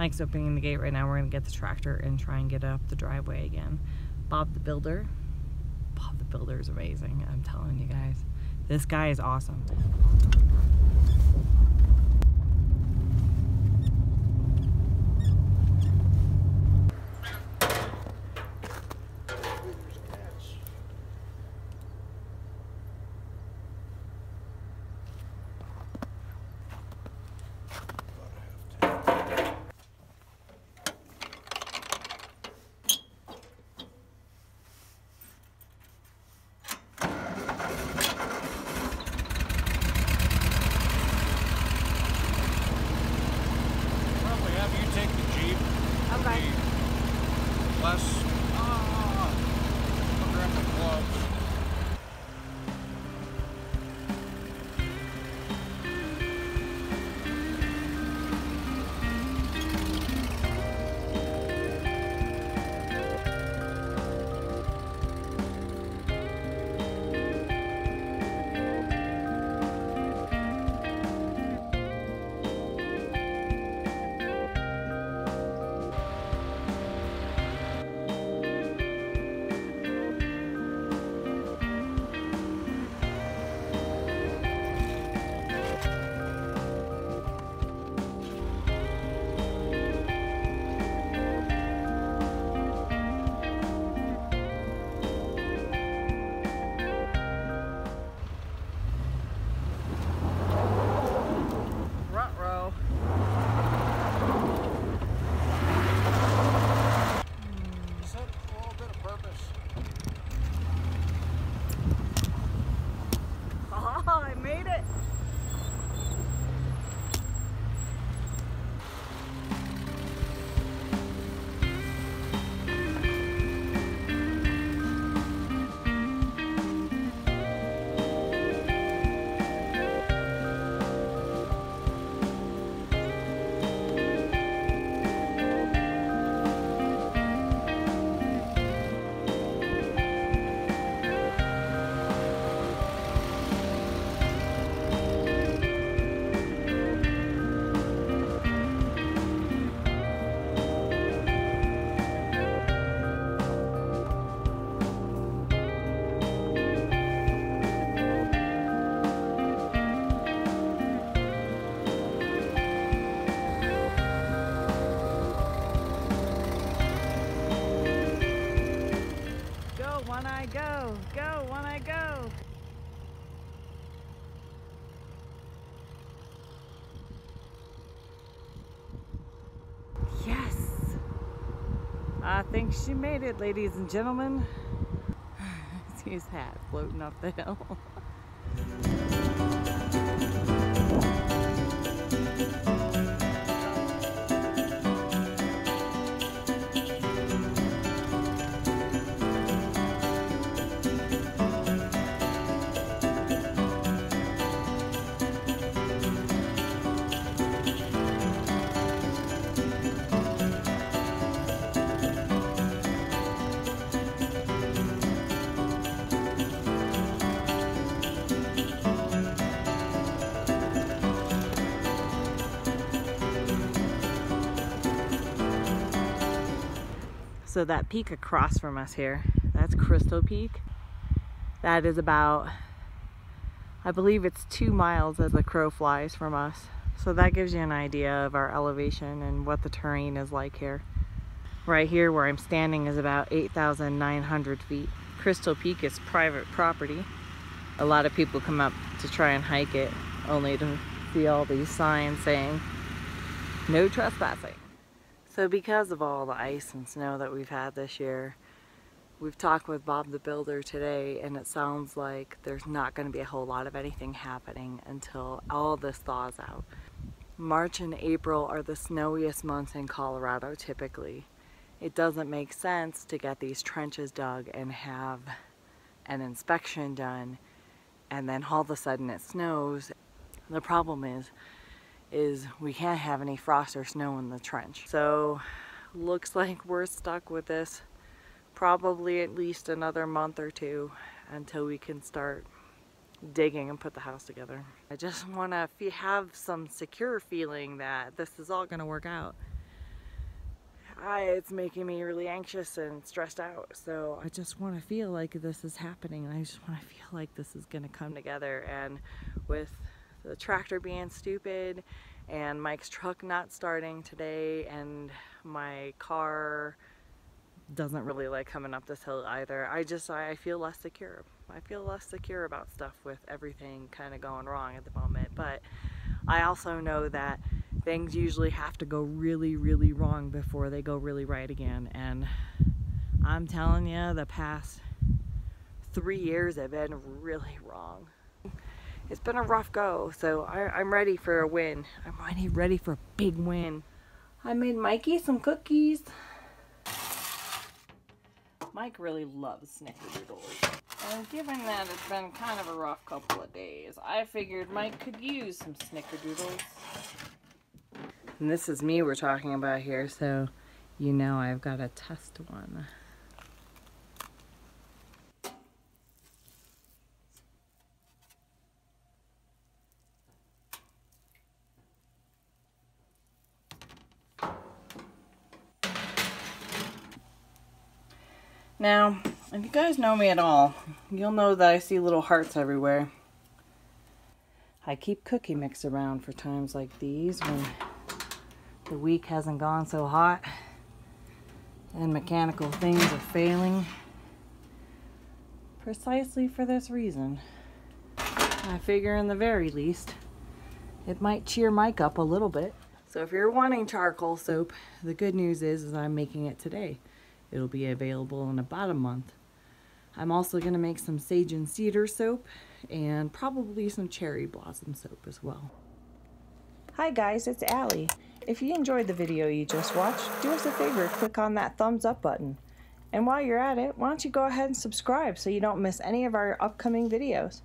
Mike's opening the gate right now. We're gonna get the tractor and try and get up the driveway again. Bob the Builder. Bob the Builder is amazing. I'm telling you guys. This guy is awesome. Probably have you take the Jeep. Okay. Be Less. Go. Go, eye, go. Yes. I think she made it, ladies and gentlemen. See his hat floating up the hill. So that peak across from us here, that's Crystal Peak. That is about, I believe it's two miles as a crow flies from us. So that gives you an idea of our elevation and what the terrain is like here. Right here where I'm standing is about 8,900 feet. Crystal Peak is private property. A lot of people come up to try and hike it only to see all these signs saying no trespassing. So because of all the ice and snow that we've had this year, we've talked with Bob the Builder today and it sounds like there's not going to be a whole lot of anything happening until all this thaws out. March and April are the snowiest months in Colorado typically. It doesn't make sense to get these trenches dug and have an inspection done and then all of a sudden it snows. The problem is is we can't have any frost or snow in the trench. So looks like we're stuck with this probably at least another month or two until we can start digging and put the house together. I just want to have some secure feeling that this is all going to work out. I, it's making me really anxious and stressed out. So I just want to feel like this is happening I just want to feel like this is going to come together. And with the tractor being stupid and Mike's truck not starting today and my car doesn't really like coming up this hill either. I just, I feel less secure. I feel less secure about stuff with everything kind of going wrong at the moment. But I also know that things usually have to go really, really wrong before they go really right again. And I'm telling you, the past three years have been really wrong. It's been a rough go, so I, am ready for a win. I'm ready, ready for a big win. I made Mikey some cookies. Mike really loves snickerdoodles. And given that it's been kind of a rough couple of days, I figured Mike could use some snickerdoodles. And this is me we're talking about here, so you know I've got to test one. Now, if you guys know me at all, you'll know that I see little hearts everywhere. I keep cookie mix around for times like these when the week hasn't gone so hot and mechanical things are failing. Precisely for this reason. I figure in the very least, it might cheer Mike up a little bit. So if you're wanting charcoal soap, the good news is, is I'm making it today. It'll be available in about a month. I'm also going to make some sage and cedar soap and probably some cherry blossom soap as well. Hi guys, it's Ali. If you enjoyed the video you just watched, do us a favor, click on that thumbs up button. And while you're at it, why don't you go ahead and subscribe so you don't miss any of our upcoming videos.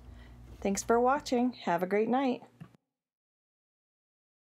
Thanks for watching. Have a great night.